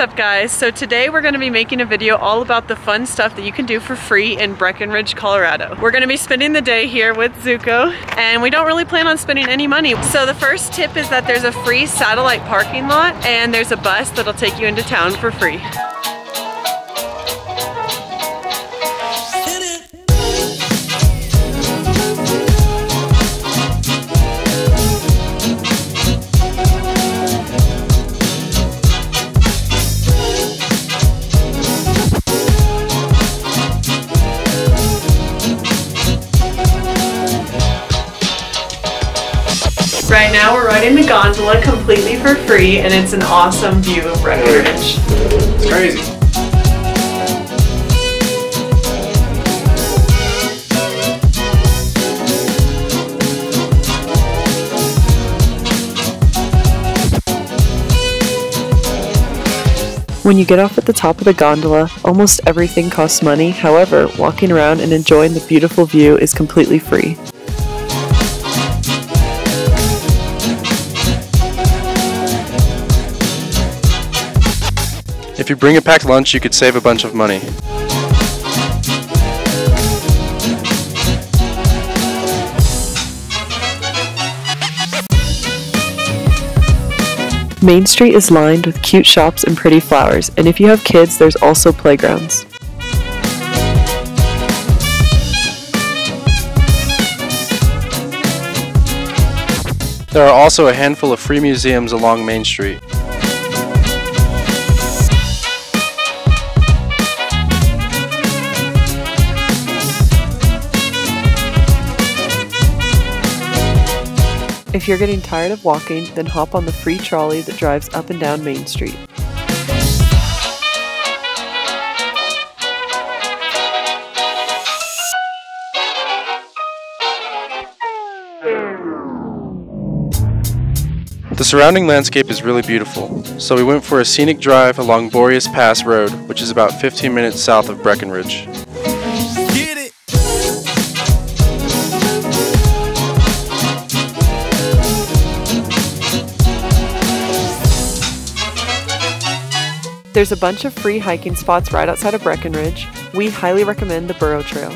up guys? So today we're going to be making a video all about the fun stuff that you can do for free in Breckenridge, Colorado. We're going to be spending the day here with Zuko and we don't really plan on spending any money. So the first tip is that there's a free satellite parking lot and there's a bus that'll take you into town for free. Right now we're riding the gondola completely for free and it's an awesome view of Breckenridge. It's crazy. When you get off at the top of the gondola, almost everything costs money. However, walking around and enjoying the beautiful view is completely free. If you bring a packed lunch, you could save a bunch of money. Main Street is lined with cute shops and pretty flowers, and if you have kids, there's also playgrounds. There are also a handful of free museums along Main Street. If you're getting tired of walking, then hop on the free trolley that drives up and down Main Street. The surrounding landscape is really beautiful, so we went for a scenic drive along Boreas Pass Road, which is about 15 minutes south of Breckenridge. There's a bunch of free hiking spots right outside of Breckenridge. We highly recommend the Burro Trail.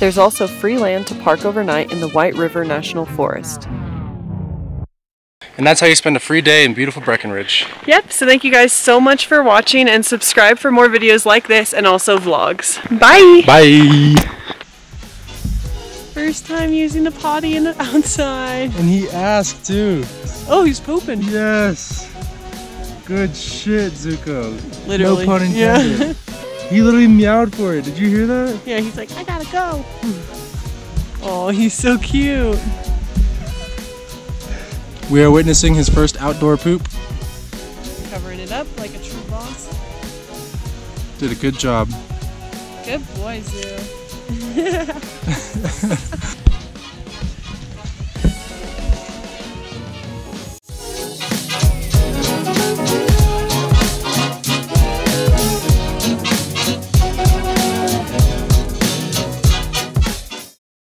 There's also free land to park overnight in the White River National Forest. And that's how you spend a free day in beautiful Breckenridge. Yep, so thank you guys so much for watching and subscribe for more videos like this and also vlogs. Bye! Bye! First time using the potty in the outside. And he asked too. Oh, he's pooping. Yes. Good shit, Zuko. Literally. No pun intended. he literally meowed for it. Did you hear that? Yeah, he's like, I gotta go. Oh, he's so cute. We are witnessing his first outdoor poop. Covering it up like a true boss. Did a good job. Good boy, Zoo.